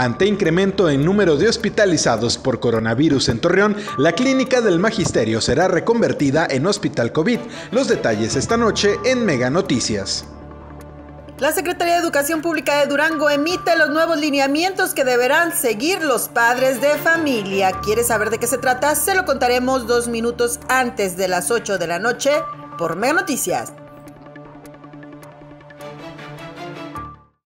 Ante incremento en número de hospitalizados por coronavirus en Torreón, la clínica del Magisterio será reconvertida en hospital COVID. Los detalles esta noche en Mega Noticias. La Secretaría de Educación Pública de Durango emite los nuevos lineamientos que deberán seguir los padres de familia. ¿Quieres saber de qué se trata? Se lo contaremos dos minutos antes de las 8 de la noche por Mega Noticias.